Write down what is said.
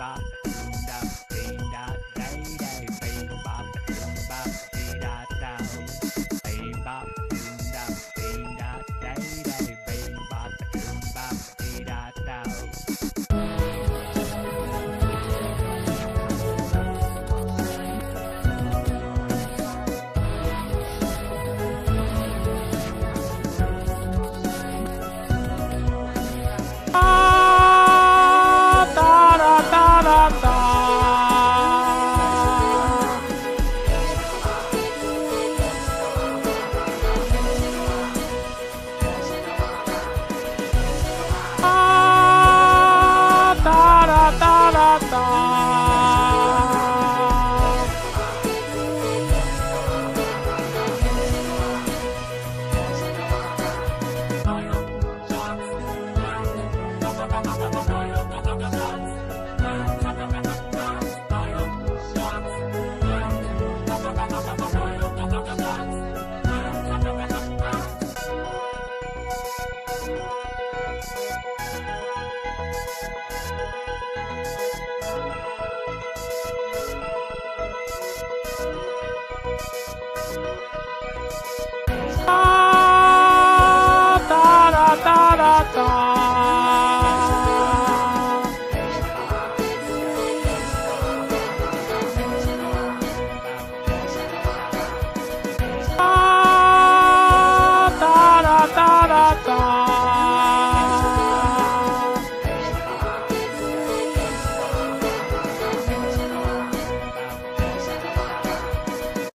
bye.